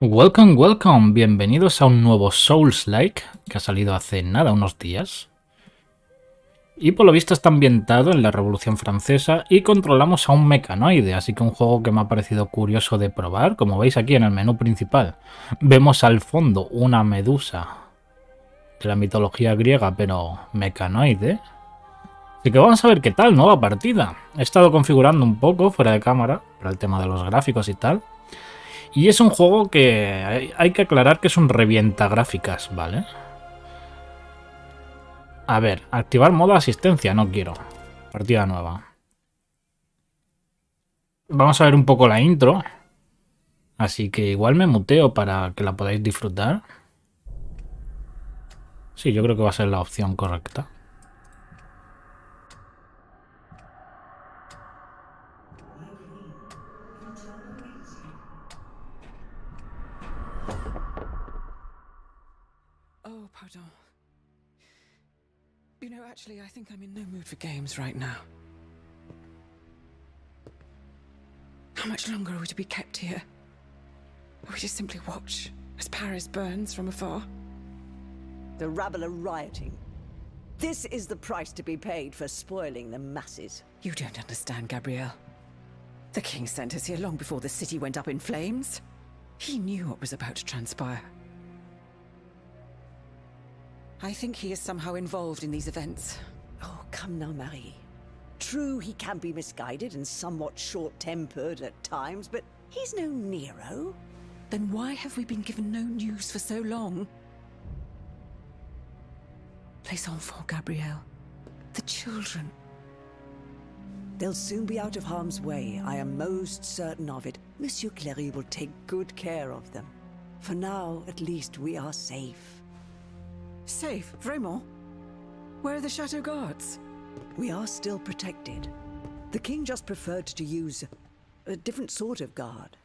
Welcome, welcome, bienvenidos a un nuevo Souls-like que ha salido hace nada, unos días. Y por lo visto está ambientado en la Revolución Francesa y controlamos a un mecanoide, así que un juego que me ha parecido curioso de probar, como veis aquí en el menú principal. Vemos al fondo una medusa de la mitología griega, pero mecanoide. Así que vamos a ver qué tal, nueva partida. He estado configurando un poco fuera de cámara, para el tema de los gráficos y tal. Y es un juego que hay que aclarar que es un revienta gráficas, ¿vale? A ver, activar modo asistencia, no quiero. Partida nueva. Vamos a ver un poco la intro. Así que igual me muteo para que la podáis disfrutar. Sí, yo creo que va a ser la opción correcta. Think I'm in no mood for games right now. How much longer are we to be kept here? Or we just simply watch as Paris burns from afar? The rabble are rioting. This is the price to be paid for spoiling the masses. You don't understand, Gabrielle. The king sent us here long before the city went up in flames. He knew what was about to transpire. I think he is somehow involved in these events. Come now, Marie. True, he can be misguided and somewhat short-tempered at times, but he's no Nero. Then why have we been given no news for so long? Place Les enfants, Gabrielle. The children. They'll soon be out of harm's way. I am most certain of it. Monsieur Clery will take good care of them. For now, at least, we are safe. Safe, Vraiment? Where are the Chateau guards? We are still protected. The king just preferred to use a different sort of guard.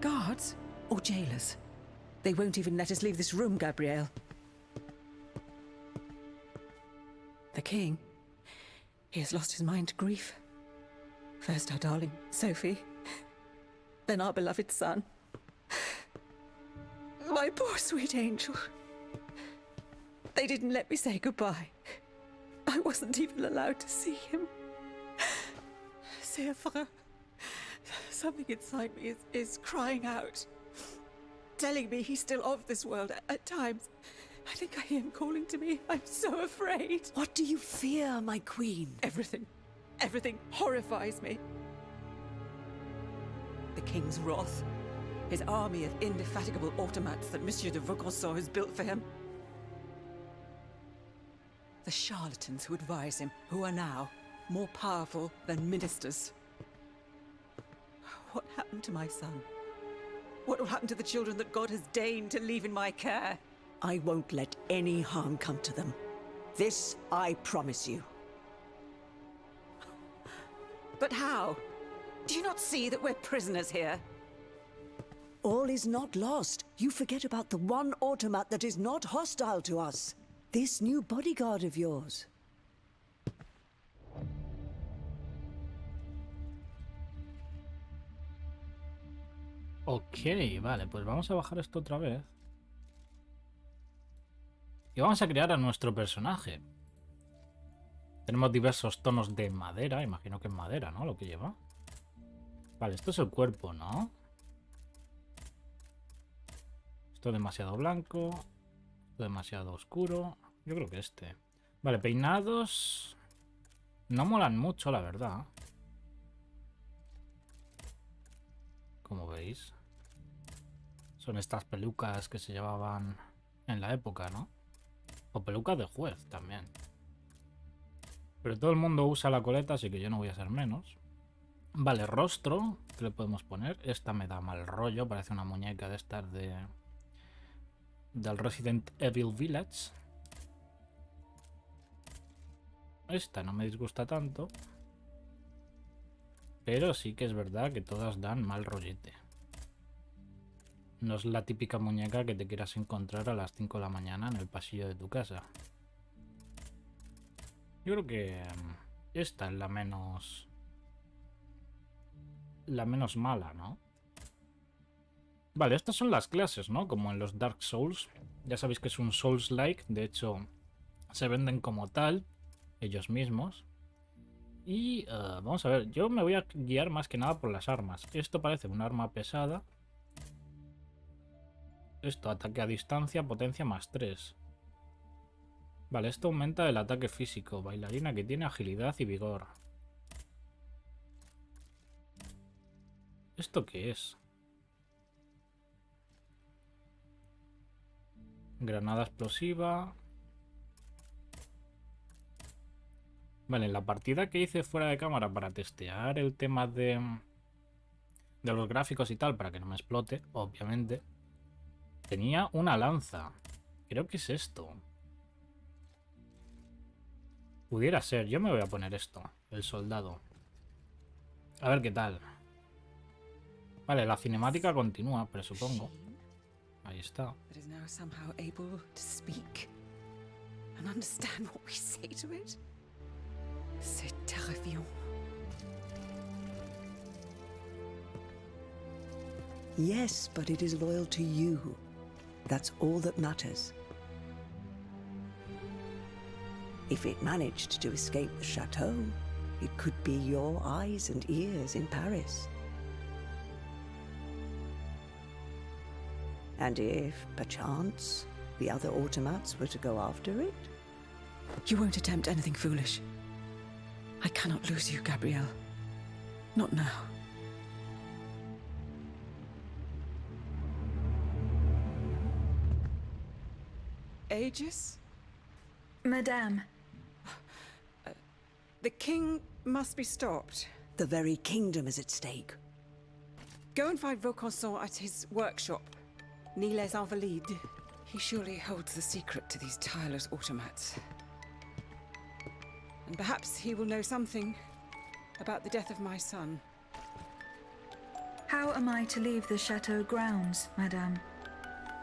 Guards? Or jailers? They won't even let us leave this room, Gabrielle. The king? He has lost his mind to grief. First our darling, Sophie, then our beloved son. My poor sweet angel. They didn't let me say goodbye. I wasn't even allowed to see him. Sefra, something inside me is, is crying out, telling me he's still of this world at, at times. I think I hear him calling to me. I'm so afraid. What do you fear, my queen? Everything. Everything horrifies me the king's wrath. His army of indefatigable automats that Monsieur de Vaucanson has built for him. The charlatans who advise him, who are now more powerful than ministers. What happened to my son? What will happen to the children that God has deigned to leave in my care? I won't let any harm come to them. This I promise you. But how? Do you not see that we're prisoners here? All is not lost. You forget about the one automat that is not hostile to us. This new bodyguard of yours. Ok, vale, pues vamos a bajar esto otra vez. Y vamos a crear a nuestro personaje. Tenemos diversos tonos de madera, imagino que es madera, ¿no? Lo que lleva. Vale, esto es el cuerpo, ¿no? Esto es demasiado blanco. Demasiado oscuro. Yo creo que este. Vale, peinados... No molan mucho, la verdad. Como veis. Son estas pelucas que se llevaban en la época, ¿no? O pelucas de juez también. Pero todo el mundo usa la coleta, así que yo no voy a ser menos. Vale, rostro. ¿Qué le podemos poner? Esta me da mal rollo. Parece una muñeca de estar de... Del Resident Evil Village. Esta no me disgusta tanto. Pero sí que es verdad que todas dan mal rollete. No es la típica muñeca que te quieras encontrar a las 5 de la mañana en el pasillo de tu casa. Yo creo que mm, esta es la menos la menos mala, ¿no? Vale, estas son las clases, ¿no? Como en los Dark Souls. Ya sabéis que es un Souls-like, de hecho se venden como tal, ellos mismos. Y eh, vamos a ver, yo me voy a guiar más que nada por las armas. Esto parece un arma pesada. Esto, ataque a distancia, potencia más 3. Vale, esto aumenta el ataque físico. Bailarina que tiene agilidad y vigor. ¿Esto qué es? Granada explosiva. Vale, en la partida que hice fuera de cámara para testear el tema de, de los gráficos y tal, para que no me explote, obviamente, tenía una lanza. Creo que es esto. Pudiera ser. Yo me voy a poner esto. El soldado. A ver qué tal. Vale, la cinemática continúa, presupongo. Ahí está. That is now somehow able to speak and understand what we say to it. C'est terrifiant. Yes, but it is loyal to you. That's all that matters. If it managed to escape the chateau, it could be your eyes and ears in Paris. And if, perchance, the other automats were to go after it? You won't attempt anything foolish. I cannot lose you, Gabrielle. Not now. Aegis? Madame, uh, The king must be stopped. The very kingdom is at stake. Go and find Vaucanson at his workshop, Niles Invalides. He surely holds the secret to these tireless automats. And perhaps he will know something about the death of my son. how am I to leave the chateau grounds, Madame?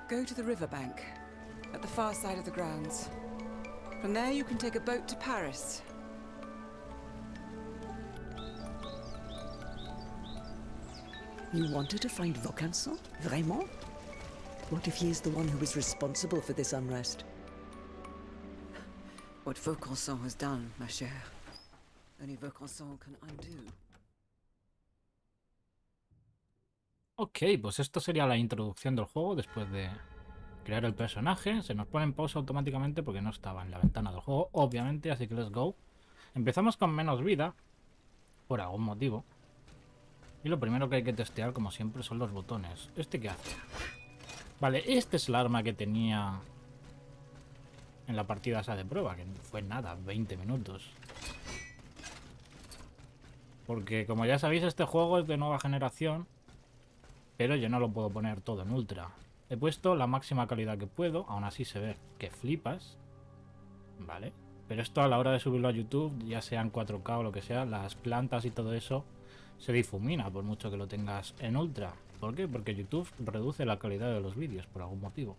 Go to the riverbank, at the far side of the grounds. From there, you can take a boat to Paris. You wanted to find Vaucanson? Vraiment? What if he is the one who is responsible for this unrest? What Vaucanson has done, ma chère, only Vaucanson can undo. Ok, pues esto sería la introducción del juego después de crear el personaje. Se nos pone en pausa automáticamente porque no estaba en la ventana del juego, obviamente, así que let's go. Empezamos con menos vida, por algún motivo. Y lo primero que hay que testear, como siempre, son los botones. ¿Este qué hace? Vale, este es el arma que tenía en la partida esa de prueba, que fue nada, 20 minutos. Porque como ya sabéis, este juego es de nueva generación, pero yo no lo puedo poner todo en ultra. He puesto la máxima calidad que puedo, aún así se ve que flipas. Vale. Pero esto a la hora de subirlo a YouTube, ya sea en 4K o lo que sea, las plantas y todo eso se difumina por mucho que lo tengas en ultra. ¿Por qué? Porque YouTube reduce la calidad de los vídeos por algún motivo.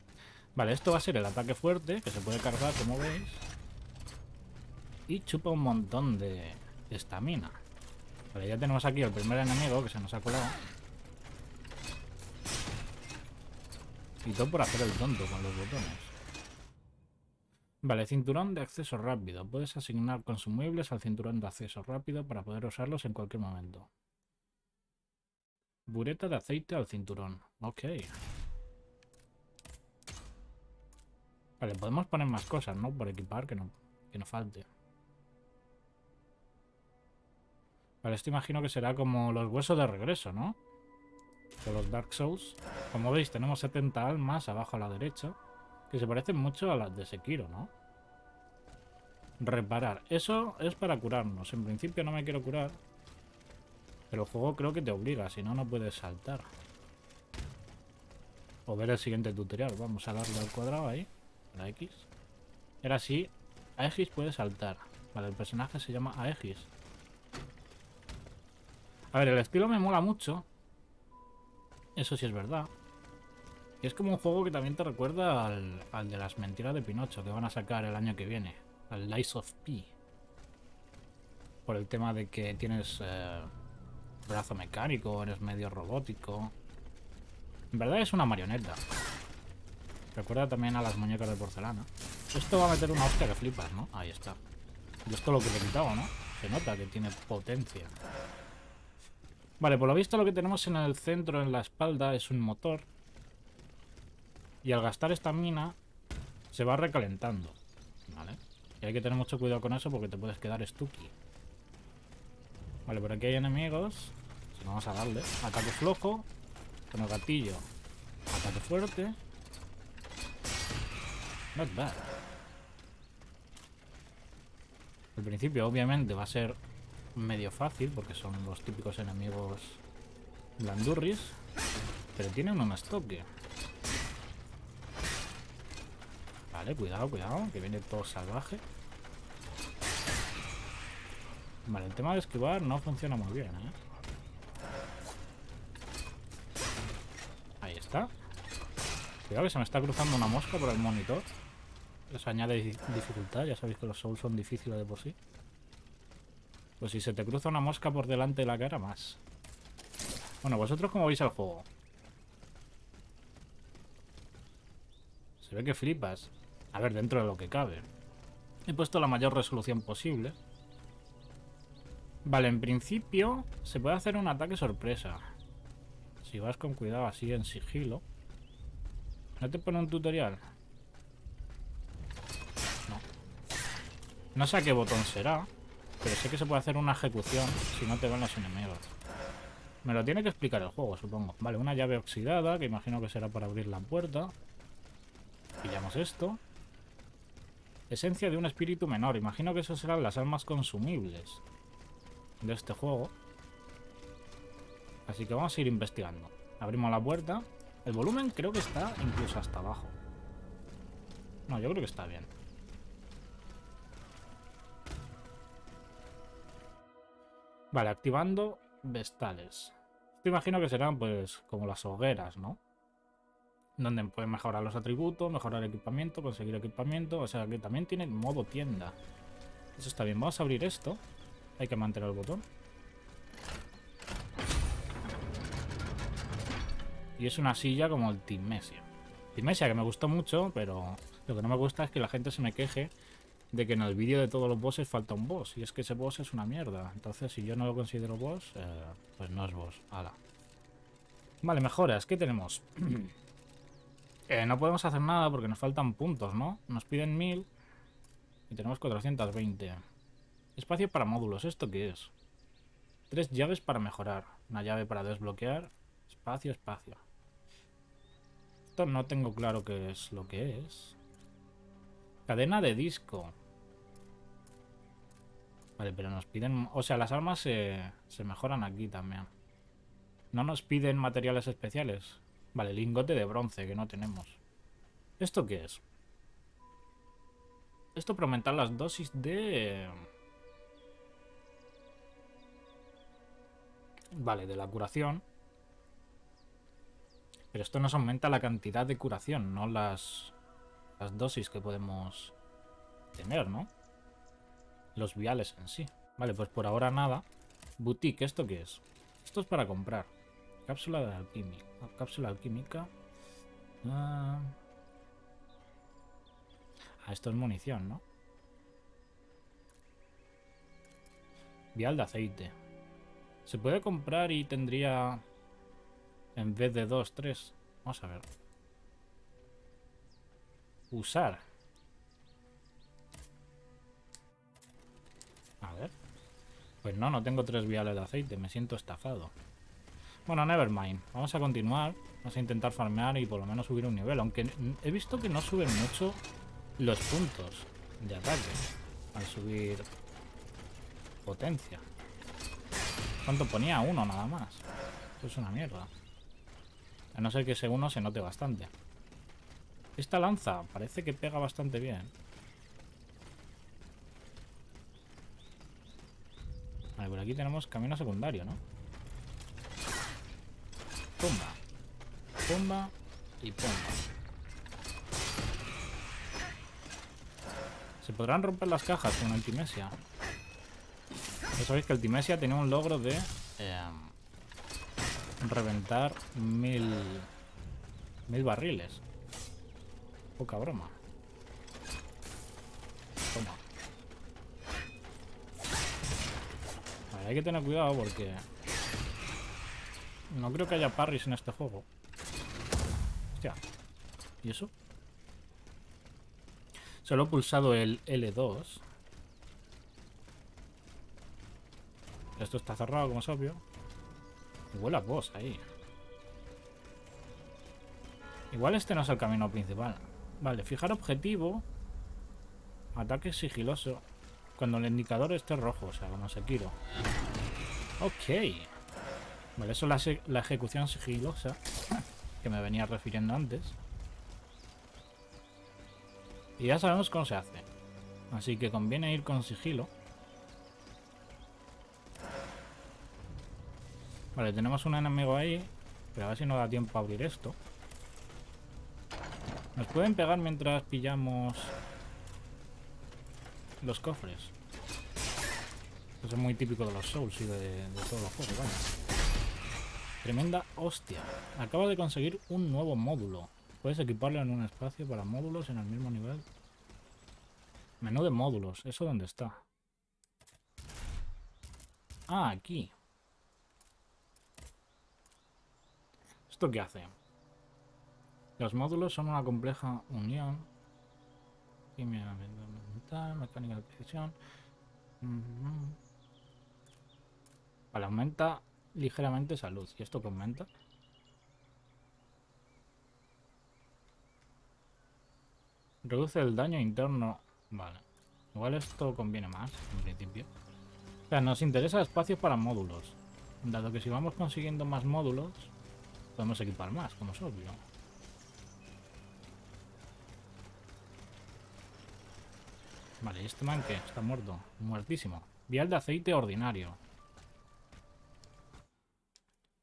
Vale, esto va a ser el ataque fuerte, que se puede cargar como veis. Y chupa un montón de estamina. Vale, ya tenemos aquí el primer enemigo que se nos ha colado. Y todo por hacer el tonto con los botones. Vale, cinturón de acceso rápido. Puedes asignar consumibles al cinturón de acceso rápido para poder usarlos en cualquier momento. Bureta de aceite al cinturón. Ok. Vale, podemos poner más cosas, ¿no? Por equipar, que no, que no falte. Vale, esto imagino que será como los huesos de regreso, ¿no? De los Dark Souls. Como veis, tenemos 70 almas abajo a la derecha. Que se parecen mucho a las de Sekiro, ¿no? Reparar. Eso es para curarnos. En principio no me quiero curar. Pero el juego creo que te obliga, si no, no puedes saltar. O ver el siguiente tutorial. Vamos a darle al cuadrado ahí. La X. Era así. Aegis puede saltar. Vale, el personaje se llama Aegis. A ver, el estilo me mola mucho. Eso sí es verdad. Y es como un juego que también te recuerda al, al de las mentiras de Pinocho que van a sacar el año que viene. Al Lies of P. Por el tema de que tienes... eh, brazo mecánico, eres medio robótico. En verdad es una marioneta. Recuerda también a las muñecas de porcelana. Esto va a meter una hostia que flipas, ¿no? Ahí está. Y esto lo que le he quitado, ¿no? Se nota que tiene potencia. Vale, por lo visto lo que tenemos en el centro, en la espalda, es un motor. Y al gastar esta mina, se va recalentando. ¿Vale? Y hay que tener mucho cuidado con eso porque te puedes quedar stucky. Vale, por aquí hay enemigos. vamos a darle. Ataque flojo. Con el gatillo. Ataque fuerte. Not bad. Al principio, obviamente, va a ser medio fácil porque son los típicos enemigos blandurris. Pero tienen un estoque. Vale, cuidado, cuidado, que viene todo salvaje. Vale, el tema de esquivar no funciona muy bien, ¿eh? Ahí está. Cuidado que se me está cruzando una mosca por el monitor. Eso añade dificultad, ya sabéis que los souls son difíciles de por sí. Pues si se te cruza una mosca por delante de la cara, más. Bueno, vosotros cómo veis el juego. Se ve que flipas. A ver, dentro de lo que cabe. He puesto la mayor resolución posible. Vale, en principio se puede hacer un ataque sorpresa. Si vas con cuidado así en sigilo. ¿No te pone un tutorial? No. No sé a qué botón será. Pero sé que se puede hacer una ejecución si no te ven los enemigos. Me lo tiene que explicar el juego, supongo. Vale, una llave oxidada, que imagino que será para abrir la puerta. Pillamos esto. Esencia de un espíritu menor. Imagino que eso serán las almas consumibles de este juego. Así que vamos a ir investigando. Abrimos la puerta. El volumen creo que está incluso hasta abajo. No, yo creo que está bien. Vale, activando vestales. Te imagino que serán pues como las hogueras, ¿no? Donde pueden mejorar los atributos, mejorar equipamiento, conseguir equipamiento. O sea que también tiene modo tienda. Eso está bien. Vamos a abrir esto. Hay que mantener el botón. Y es una silla como el Timmesia. Timmesia que me gustó mucho, pero lo que no me gusta es que la gente se me queje de que en el vídeo de todos los bosses falta un boss. Y es que ese boss es una mierda. Entonces, si yo no lo considero boss, eh, pues no es boss. Ala. Vale, mejoras. ¿Qué tenemos? Eh, no podemos hacer nada porque nos faltan puntos, ¿no? Nos piden 1000 y tenemos 420. Espacio para módulos. ¿Esto qué es? Tres llaves para mejorar. Una llave para desbloquear. Espacio, espacio. Esto no tengo claro qué es lo que es. Cadena de disco. Vale, pero nos piden... O sea, las armas se, se mejoran aquí también. No nos piden materiales especiales. Vale, lingote de bronce, que no tenemos. ¿Esto qué es? Esto para las dosis de... Vale, de la curación. Pero esto nos aumenta la cantidad de curación, no las, las dosis que podemos tener, ¿no? los viales en sí. Vale, pues por ahora nada. Boutique, ¿esto qué es? Esto es para comprar. Cápsula de alquímica. Cápsula alquímica. Ah, esto es munición, ¿no? Vial de aceite. Se puede comprar y tendría... En vez de dos, tres. Vamos a ver. Usar. A ver. Pues no, no tengo tres viales de aceite. Me siento estafado. Bueno, nevermind. Vamos a continuar. Vamos a intentar farmear y por lo menos subir un nivel. Aunque he visto que no suben mucho los puntos de ataque al subir potencia. ¿Cuánto ponía? Uno nada más. Eso es una mierda. A no ser que ese uno se note bastante. Esta lanza parece que pega bastante bien. Vale, por aquí tenemos camino secundario, ¿no? Pumba. Pumba y pumba. Se podrán romper las cajas con Altimesia. Ya sabéis que Altimesia tiene un logro de... Eh, reventar mil... Mil barriles. Poca broma. Toma. Vale, hay que tener cuidado porque... No creo que haya parries en este juego. Hostia. ¿Y eso? Solo he pulsado el L2. Esto está cerrado, como es obvio. Huele a boss ahí. Igual este no es el camino principal. Vale, fijar objetivo. Ataque sigiloso. Cuando el indicador esté rojo, o sea, como Sekiro. Ok. Vale, eso es la ejecución sigilosa que me venía refiriendo antes. Y ya sabemos cómo se hace. Así que conviene ir con sigilo. Vale, tenemos un enemigo ahí. Pero a ver si nos da tiempo a abrir esto. Nos pueden pegar mientras pillamos los cofres. Eso es muy típico de los Souls y de, todos los juegos, Tremenda hostia. Acabo de conseguir un nuevo módulo. Puedes equiparlo en un espacio para módulos en el mismo nivel. Menú de módulos. ¿Eso dónde está? Ah, aquí. ¿Esto qué hace? Los módulos son una compleja unión. Química mental, mecánica de precisión. Vale, aumenta ligeramente salud. ¿Y esto qué aumenta? Reduce el daño interno. Vale. Igual esto conviene más, en principio. O sea, nos interesa espacio para módulos. Dado que si vamos consiguiendo más módulos, podemos equipar más, como es obvio. Vale, ¿y este man qué? Está muerto. Muertísimo. Vial de aceite ordinario.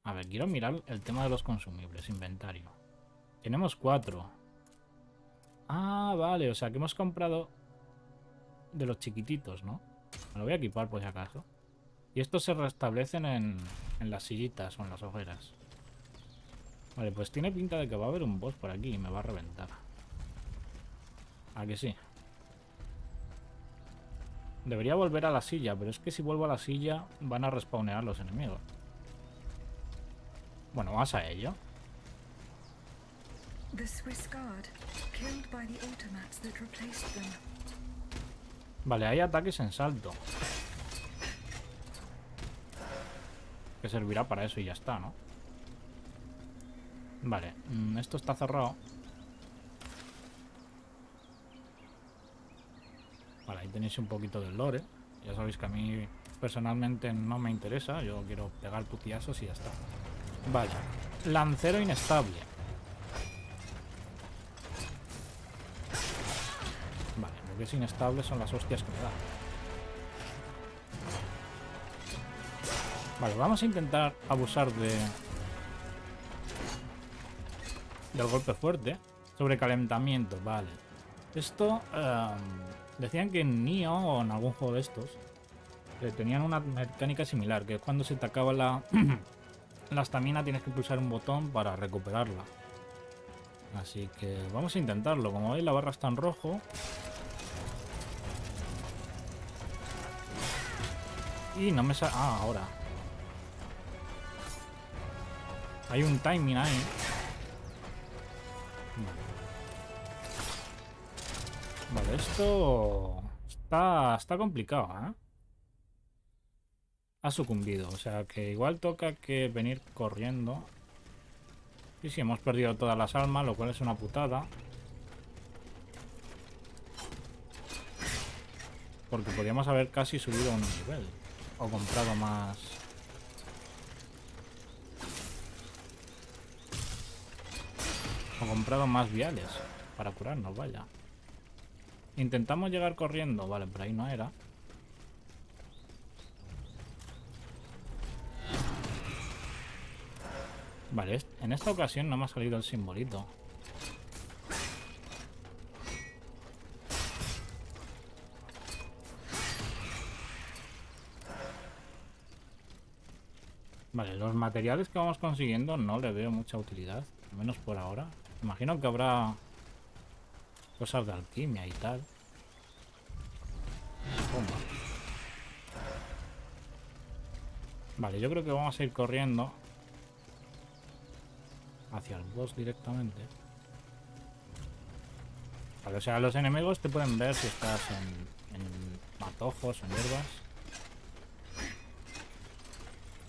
A ver, quiero mirar el tema de los consumibles. Inventario. Tenemos cuatro. Ah, vale. O sea, que hemos comprado de los chiquititos, ¿no? Me lo voy a equipar por si acaso. Y estos se restablecen en, en las sillitas o en las hogueras. Vale, pues tiene pinta de que va a haber un boss por aquí y me va a reventar. ¿A que sí? Debería volver a la silla, pero es que si vuelvo a la silla van a respawnear los enemigos. Bueno, vamos a ello. Vale, hay ataques en salto. Que servirá para eso y ya está, ¿no? Vale, mm, esto está cerrado. Vale, ahí tenéis un poquito del lore. Ya sabéis que a mí personalmente no me interesa. Yo quiero pegar putiazos y ya está. Vale. Lancero inestable. Vale, lo que es inestable son las hostias que me da. Vale, vamos a intentar abusar de... Del golpe fuerte. Sobrecalentamiento, vale. Esto... Em, decían que en Nio o en algún juego de estos... Eh, tenían una mecánica similar, que cuando se te acaba la... la estamina tienes que pulsar un botón para recuperarla. Así que vamos a intentarlo. Como veis la barra está en rojo. Y no me sale... Ah, ahora. Hay un timing ahí. Vale, esto está, está complicado, ¿eh? Ha sucumbido, o sea que igual toca que venir corriendo. Y sí, hemos perdido todas las almas, lo cual es una putada. Porque podríamos haber casi subido un nivel. O comprado más... O comprado más viales para curarnos, vaya. Intentamos llegar corriendo. Vale, por ahí no era. Vale, en esta ocasión no me ha salido el simbolito. Vale, los materiales que vamos consiguiendo no le veo mucha utilidad. Al menos por ahora. Imagino que habrá cosas de alquimia y tal. Toma. Vale, yo creo que vamos a ir corriendo hacia el boss directamente. Vale, o sea, los enemigos te pueden ver si estás en, en matojos en hierbas.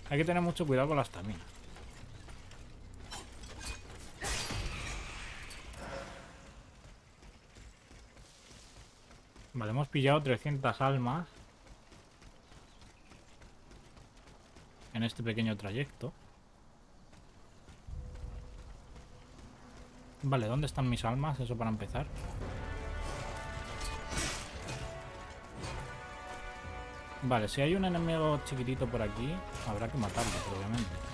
Hay que tener mucho cuidado con la estamina. Vale, hemos pillado 300 almas en este pequeño trayecto. Vale, ¿dónde están mis almas? Eso para empezar. Vale, si hay un enemigo chiquitito por aquí, habrá que matarlo, obviamente.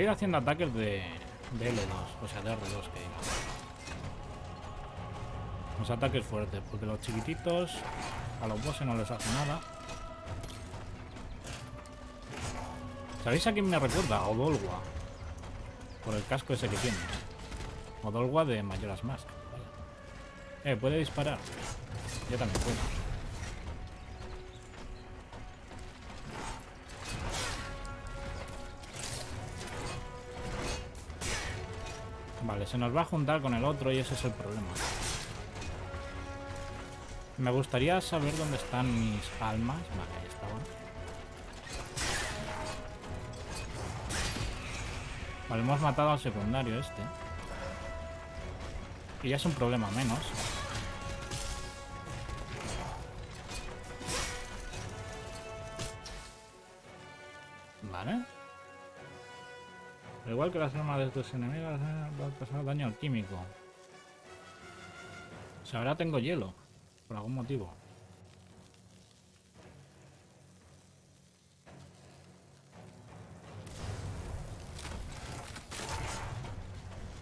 Voy a ir haciendo ataques de, de L2, o sea, de R2 que diga. Los ataques fuertes, porque los chiquititos a los bosses no les hace nada. ¿Sabéis a quién me recuerda? Odolwa. Por el casco ese que tiene. Odolwa de Mayoras Mask. Eh, puede disparar. Yo también puedo. Vale, se nos va a juntar con el otro y ese es el problema. Me gustaría saber dónde están mis almas. Vale, ahí estaban. Vale, hemos matado al secundario este. Y ya es un problema menos. Igual que las armas de estos enemigos, va a causar daño al químico. O sea, ahora tengo hielo. Por algún motivo.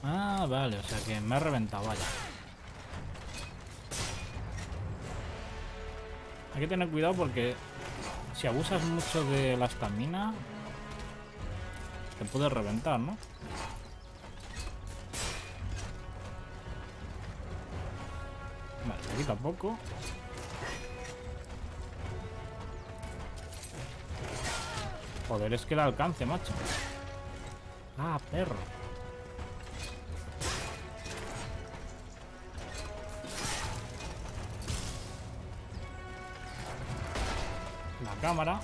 Ah, vale, o sea que me ha reventado, vaya. Hay que tener cuidado porque si abusas mucho de la estamina, te puede reventar, ¿no? Vale, aquí tampoco. Joder, es que el alcance, macho. Ah, perro. La cámara.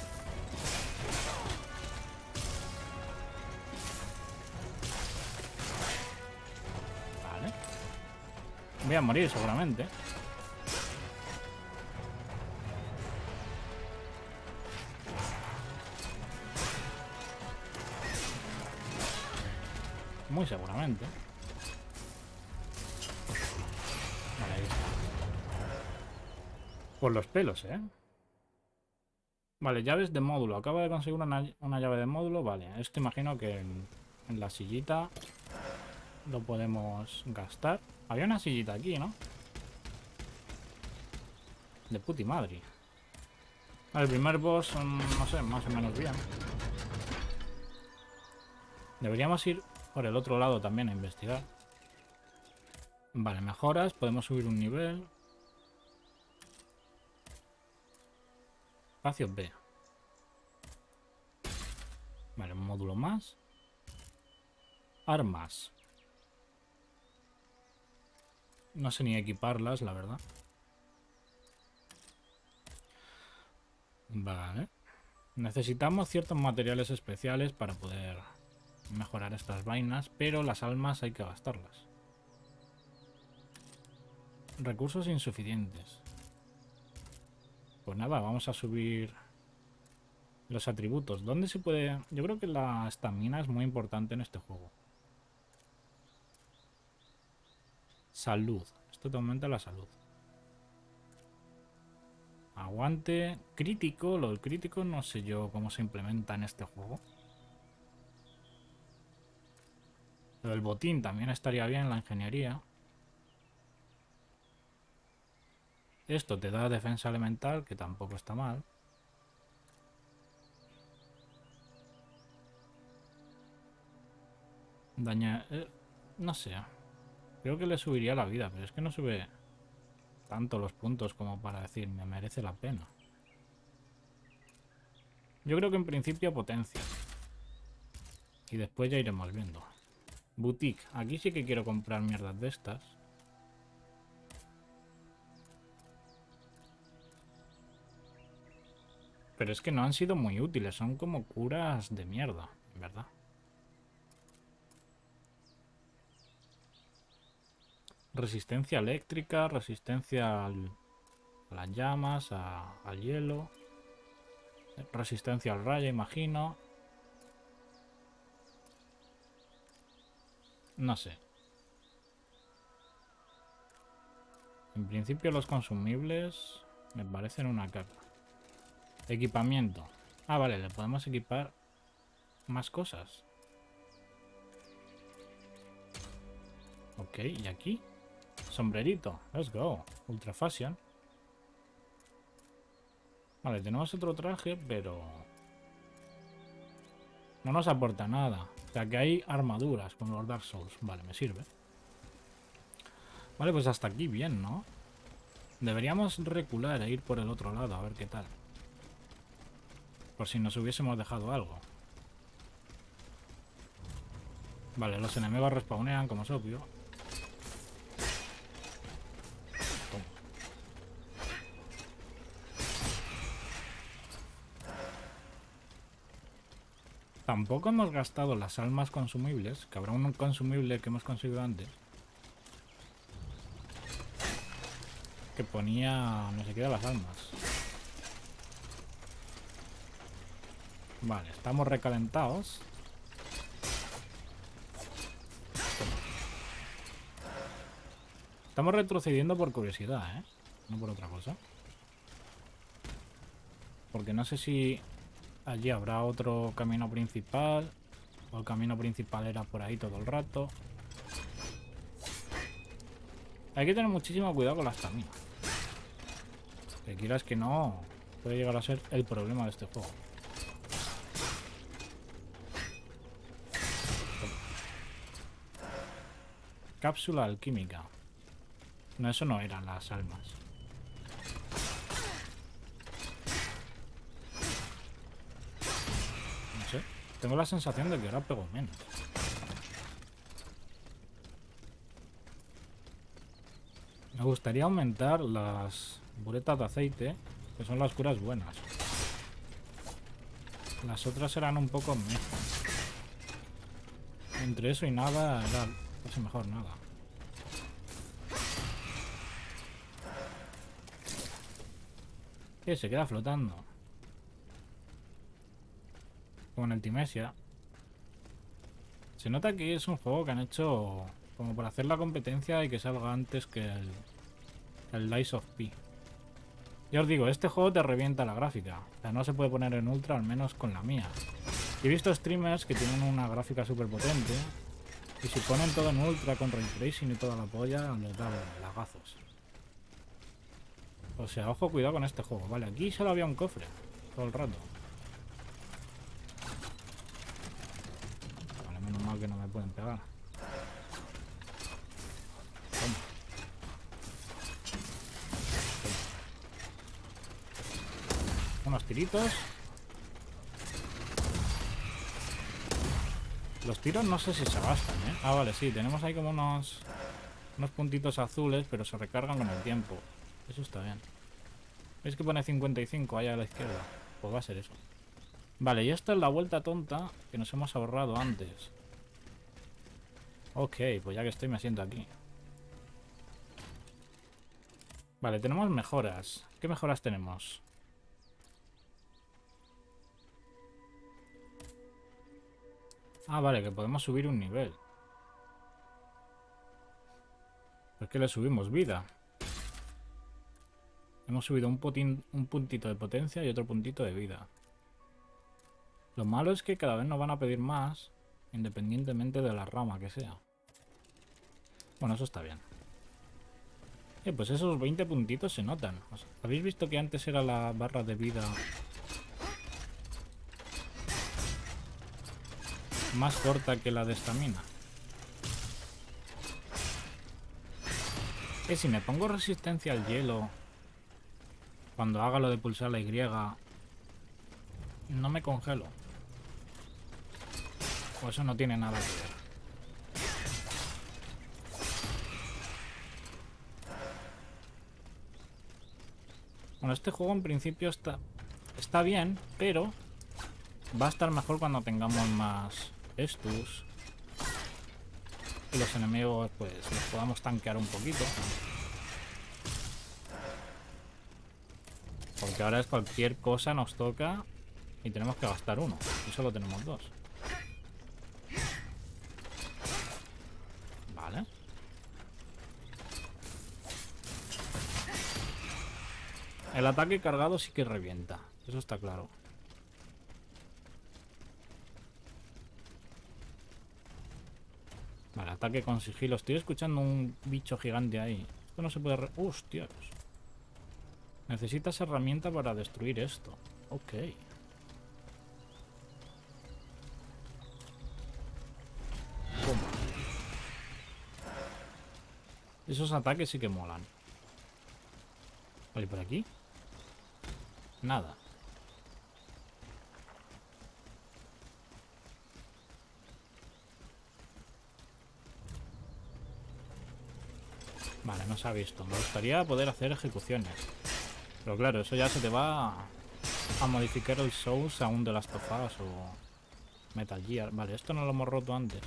Voy a morir seguramente. Muy seguramente. Por los pelos, ¿eh? Vale, llaves de módulo. Acabo de conseguir una, una llave de módulo. Vale, esto imagino que en la sillita lo podemos gastar. Había una sillita aquí, ¿no? De puti madre. El primer boss, mm, no sé, más o menos bien. Deberíamos ir por el otro lado también a investigar. Vale, mejoras. Podemos subir un nivel. Espacio B. Vale, un módulo más. Armas. No sé ni equiparlas, la verdad. Vale. Necesitamos ciertos materiales especiales para poder mejorar estas vainas, pero las almas hay que gastarlas. Recursos insuficientes. Pues nada, vamos a subir los atributos. ¿Dónde se puede...? Yo creo que la estamina es muy importante en este juego. Salud. Esto te aumenta la salud. Aguante. Crítico. Lo del crítico no sé yo cómo se implementa en este juego. Lo del botín también estaría bien, la ingeniería. Esto te da defensa elemental, que tampoco está mal. Daña... eh, no sé. Creo que le subiría la vida, pero es que no sube tanto los puntos como para decir me merece la pena. Yo creo que en principio potencia. Y después ya iremos viendo. Boutique. Aquí sí que quiero comprar mierdas de estas. Pero es que no han sido muy útiles. Son como curas de mierda, verdad. Resistencia eléctrica, resistencia al- a las llamas, a- al hielo. Resistencia al rayo, imagino. No sé. En principio los consumibles me parecen una caca. Equipamiento. Ah, vale, le podemos equipar más cosas. Ok, ¿y aquí? Sombrerito. Let's go. Ultra fashion. Vale, tenemos otro traje, pero... No nos aporta nada. O sea, que hay armaduras como los Dark Souls. Vale, me sirve. Vale, pues hasta aquí bien, ¿no? Deberíamos recular e ir por el otro lado, a ver qué tal. Por si nos hubiésemos dejado algo. Vale, los enemigos respawnean, como es obvio. Tampoco hemos gastado las almas consumibles, que habrá un consumible que hemos conseguido antes. Que ponía no sé qué de las almas. Vale, estamos recalentados. Estamos retrocediendo por curiosidad, ¿eh? No por otra cosa. Porque no sé si allí habrá otro camino principal. O el camino principal era por ahí todo el rato. Hay que tener muchísimo cuidado con las caminas. Que quieras que no, puede llegar a ser el problema de este juego. Cápsula alquímica. No, eso no eran las almas. Tengo la sensación de que ahora pego menos. Me gustaría aumentar las buretas de aceite, que son las curas buenas. Las otras eran un poco mejor. Entre eso y nada, era casi mejor nada. Eh, se queda flotando. Como en el Timesia. Se nota que es un juego que han hecho como para hacer la competencia y que salga antes que el, el Lies of P. Ya os digo, este juego te revienta la gráfica. O sea, no se puede poner en ultra, al menos con la mía. He visto streamers que tienen una gráfica súper potente y si ponen todo en ultra con ray tracing y toda la polla, les da lagazos. O sea, ojo, cuidado con este juego. Vale, aquí solo había un cofre. Todo el rato. Vale, menos mal que no me pueden pegar. Unos tiritos. Los tiros no sé si se gastan, ¿eh? Ah, vale, sí. Tenemos ahí como unos... Unos puntitos azules, pero se recargan con el tiempo. Eso está bien. ¿Veis que pone 55 allá a la izquierda? Pues va a ser eso. Vale, y esta es la vuelta tonta que nos hemos ahorrado antes. Ok, pues ya que estoy me siento aquí. Vale, tenemos mejoras. ¿Qué mejoras tenemos? Ah, vale, que podemos subir un nivel. ¿Por qué le subimos vida? Hemos subido un, un puntito de potencia y otro puntito de vida. Lo malo es que cada vez nos van a pedir más. Independientemente de la rama que sea. Bueno, eso está bien. Eh, pues esos 20 puntitos se notan. ¿Habéis visto que antes era la barra de vida más corta que la de estamina? Eh, si me pongo resistencia al hielo cuando haga lo de pulsar la Y, no me congelo. O eso no tiene nada que ver. Bueno, este juego en principio está, está bien, pero va a estar mejor cuando tengamos más estus. Y los enemigos, pues, los podamos tanquear un poquito. Porque ahora es cualquier cosa nos toca y tenemos que gastar uno. Y solo tenemos dos. Vale. El ataque cargado sí que revienta. Eso está claro. Vale, ataque con sigilo. Estoy escuchando un bicho gigante ahí. Esto no se puede... Re ¡Hostias! Necesitas herramienta para destruir esto. Ok. Esos ataques sí que molan. Vale, por aquí. Nada. Vale, no se ha visto. Me gustaría poder hacer ejecuciones. Pero claro, eso ya se te va a modificar el Souls a un de las tofadas o Metal Gear. Vale, esto no lo hemos roto antes.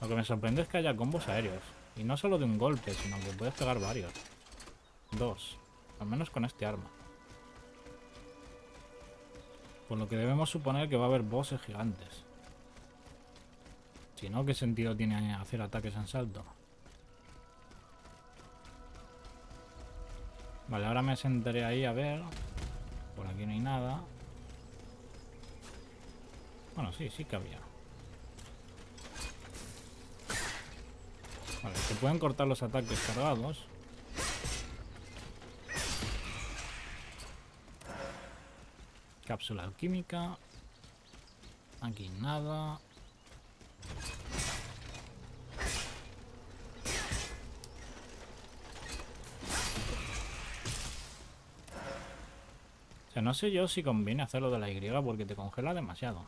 Lo que me sorprende es que haya combos aéreos. Y no solo de un golpe, sino que puedes pegar varios. Dos. Al menos con este arma. Por lo que debemos suponer que va a haber bosses gigantes. Si no, ¿qué sentido tiene hacer ataques en salto? Vale, ahora me sentaré ahí a ver. Por aquí no hay nada. Bueno, sí, sí que había. Vale, se pueden cortar los ataques cargados. Cápsula alquímica. Aquí nada. O sea, no sé yo si conviene hacerlo de la Y porque te congela demasiado.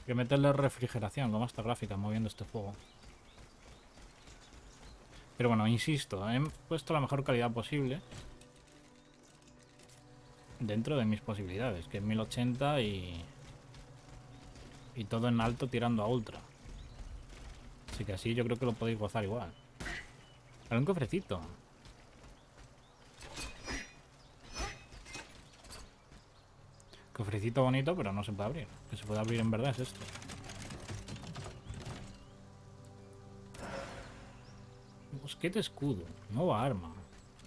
Hay que meterle refrigeración, como esta gráfica, moviendo este juego. Pero bueno, insisto, he puesto la mejor calidad posible dentro de mis posibilidades, que es 1080 y, y todo en alto tirando a ultra. Así que así yo creo que lo podéis gozar igual. Un cofrecito. Cofrecito bonito, pero no se puede abrir. Que se puede abrir en verdad es esto. Mosquete escudo. Nueva arma.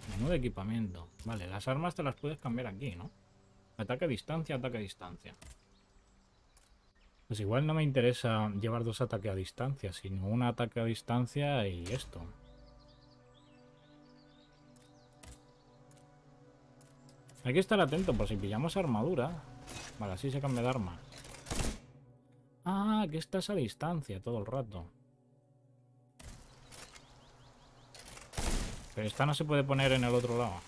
Menú equipamiento. Vale, las armas te las puedes cambiar aquí, ¿no? Ataque a distancia, ataque a distancia. Pues igual no me interesa llevar dos ataques a distancia, sino un ataque a distancia y esto. Hay que estar atento por si pillamos armadura. Vale, así se cambia de arma. Ah, que estás a distancia todo el rato. Pero esta no se puede poner en el otro lado.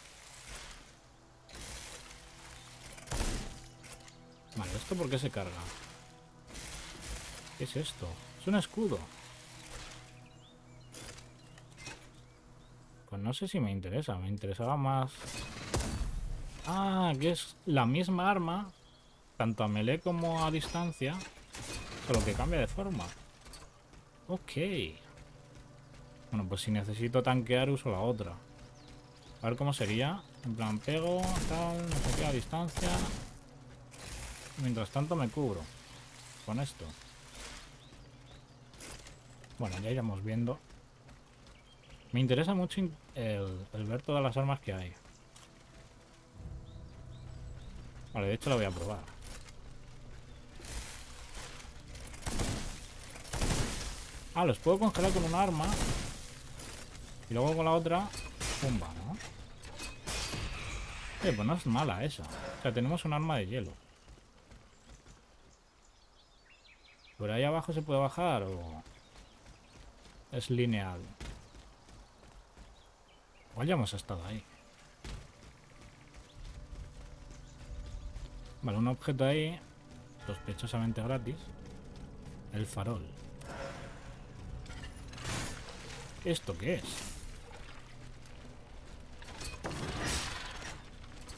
Vale, ¿esto por qué se carga? ¿Qué es esto? Es un escudo. Pues no sé si me interesa. Me interesaba más... Ah, que es la misma arma, tanto a melee como a distancia, solo que cambia de forma. Ok. Bueno, pues si necesito tanquear uso la otra. A ver cómo sería. En plan, pego, tal, no sé a distancia. Mientras tanto me cubro. Con esto. Bueno, ya iremos viendo. Me interesa mucho el, ver todas las armas que hay. Vale, de hecho lo voy a probar. Ah, los puedo congelar con un arma. Y luego con la otra, pumba, ¿no? Eh, pues no es mala esa. O sea, tenemos un arma de hielo. ¿Por ahí abajo se puede bajar o...? Es lineal. Igual ya hemos estado ahí. Vale, un objeto ahí. Sospechosamente gratis. El farol. ¿Esto qué es?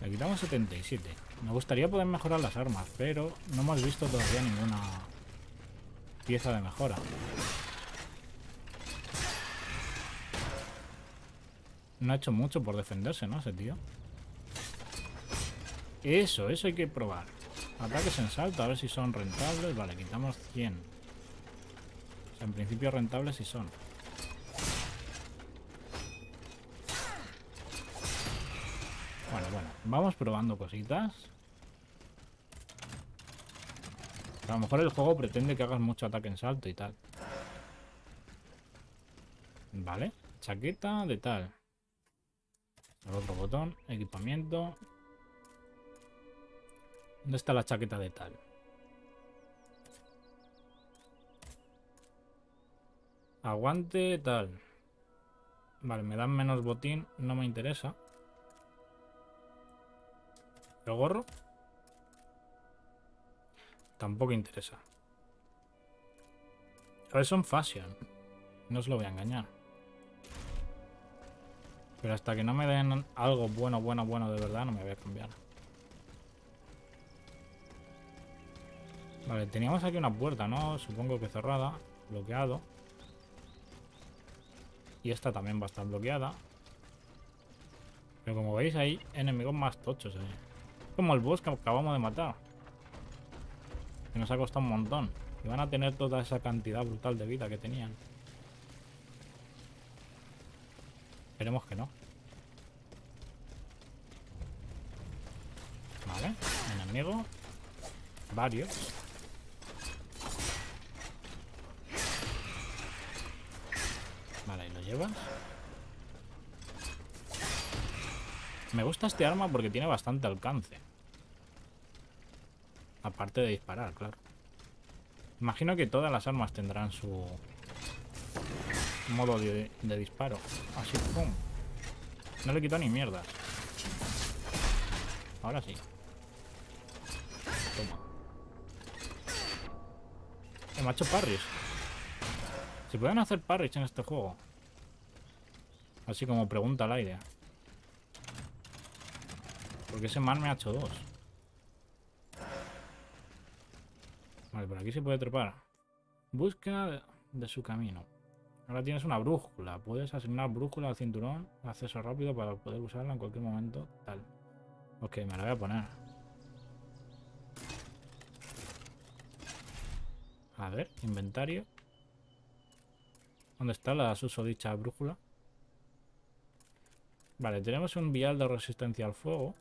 Le quitamos 77. Me gustaría poder mejorar las armas, pero no hemos visto todavía ninguna pieza de mejora. No ha hecho mucho por defenderse, ¿no? Ese tío. Eso, eso hay que probar. Ataques en salto, a ver si son rentables. Vale, quitamos 100. O sea, en principio rentables sí son. Bueno, bueno. Vamos probando cositas. A lo mejor el juego pretende que hagas mucho ataque en salto y tal. Vale. Chaqueta de tal. El otro botón. Equipamiento. ¿Dónde está la chaqueta de tal? Aguante tal. Vale, me dan menos botín. No me interesa. ¿El gorro? Tampoco interesa. A ver, son fashion. No os lo voy a engañar. Pero hasta que no me den algo bueno, bueno, bueno de verdad, no me voy a cambiar. Vale, teníamos aquí una puerta, ¿no? Supongo que cerrada, bloqueado. Y esta también va a estar bloqueada. Pero como veis hay enemigos más tochos ahí. Como el boss que acabamos de matar. Que nos ha costado un montón. Y van a tener toda esa cantidad brutal de vida que tenían. Esperemos que no. Vale, enemigo. Varios. Vale, ahí lo llevas. Me gusta este arma porque tiene bastante alcance. Aparte de disparar, claro. Imagino que todas las armas tendrán su modo de, disparo. Así, pum. No le quito ni mierda. Ahora sí. Toma. El macho parries. ¿Se pueden hacer parries en este juego? Así como pregunta al aire. Porque ese man me ha hecho dos. Vale, por aquí se puede trepar. Busca de su camino. Ahora tienes una brújula. Puedes asignar brújula al cinturón. Acceso rápido para poder usarla en cualquier momento. Tal. Ok, me la voy a poner. A ver, inventario. ¿Dónde está la susodicha brújula? Vale, tenemos un vial de resistencia al fuego.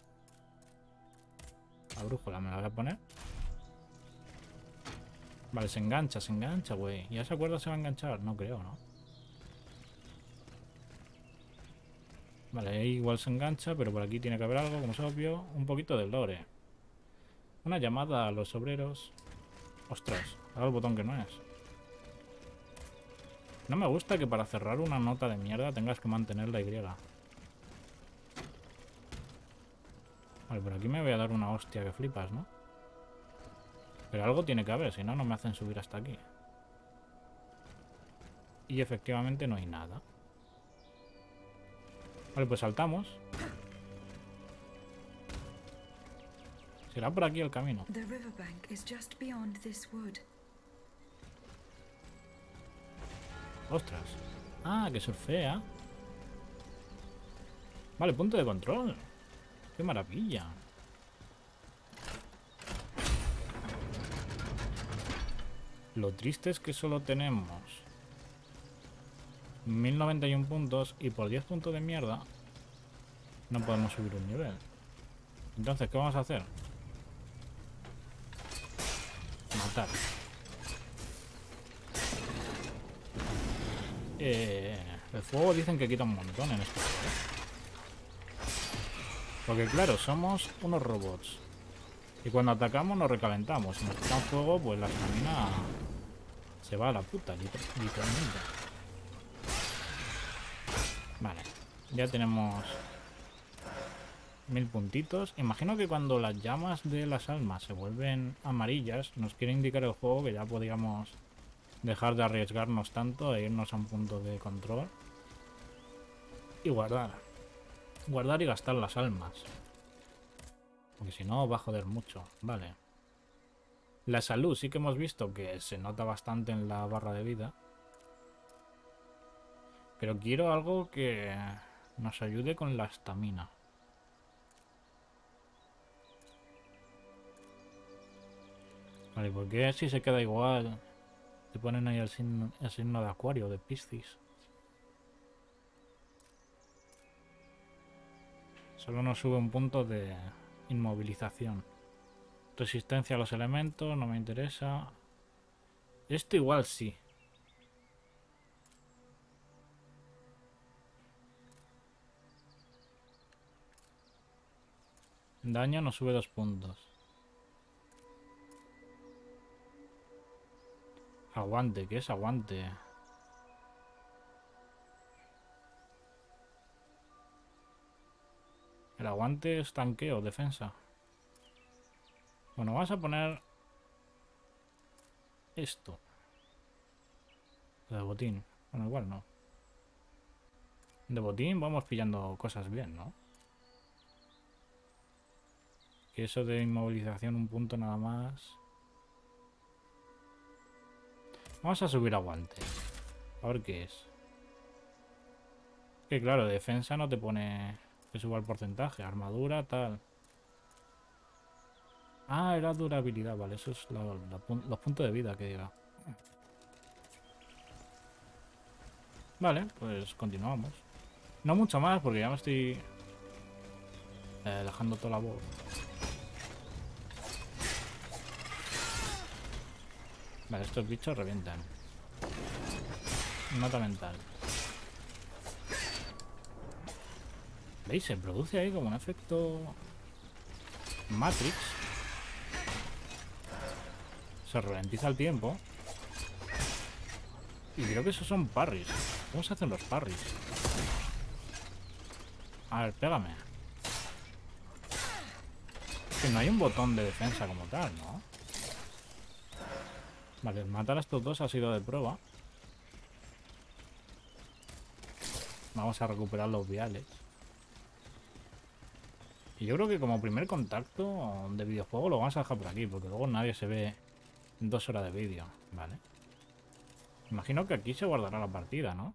La brújula me la voy a poner. Vale, se engancha, se engancha, güey. ¿Ya se acuerda se va a enganchar? No creo, ¿no? Vale, ahí igual se engancha, pero por aquí tiene que haber algo, como es obvio. Un poquito de lore. Una llamada a los obreros. Ostras, ahora el botón que no es. No me gusta que para cerrar una nota de mierda tengas que mantener la Y. Vale, por aquí me voy a dar una hostia que flipas, ¿no? Pero algo tiene que haber, si no, no me hacen subir hasta aquí. Y efectivamente no hay nada. Vale, pues saltamos. Será por aquí el camino. Ostras. Ah, que surfea. Vale, punto de control. Qué maravilla. Lo triste es que solo tenemos 1091 puntos y por 10 puntos de mierda no podemos subir un nivel. Entonces, ¿qué vamos a hacer? Tal. Eh, el fuego dicen que quita un montón en este juego. Porque claro, somos unos robots. Y cuando atacamos nos recalentamos. Si nos quitan fuego, pues la estamina se va a la puta, literalmente. Vale. Ya tenemos mil puntitos. Imagino que cuando las llamas de las almas se vuelven amarillas, nos quiere indicar el juego que ya podríamos dejar de arriesgarnos tanto e irnos a un punto de control. Y guardar. Guardar y gastar las almas. Porque si no va a joder mucho. Vale. La salud sí que hemos visto que se nota bastante en la barra de vida. Pero quiero algo que nos ayude con la estamina. Vale, porque si se queda igual? Te ponen ahí el signo, el signo de acuario, de Piscis. Solo nos sube un punto de inmovilización. Resistencia a los elementos, no me interesa. Esto igual sí. Daño nos sube dos puntos. Aguante, ¿qué es aguante? El aguante es tanqueo, defensa. Bueno, vamos a poner esto. De botín. Bueno, igual no. De botín vamos pillando cosas bien, ¿no? Que eso de inmovilización un punto nada más. Vamos a subir aguante. A ver qué es. Que claro, defensa no te pone que suba el porcentaje. Armadura, tal. Ah, era durabilidad, vale. Eso es los puntos de vida que diga. Vale, pues continuamos. No mucho más porque ya me estoy eh, dejando toda la voz. Vale, estos bichos revientan. Nota mental. ¿Veis? Se produce ahí como un efecto Matrix. Se ralentiza el tiempo. Y creo que esos son parries. ¿Cómo se hacen los parries? A ver, pégame. Que no hay un botón de defensa como tal, ¿no? Vale, matar a estos dos ha sido de prueba. Vamos a recuperar los viales. Y yo creo que como primer contacto de videojuego lo vamos a dejar por aquí, porque luego nadie se ve dos horas de vídeo, ¿vale? Imagino que aquí se guardará la partida, ¿no?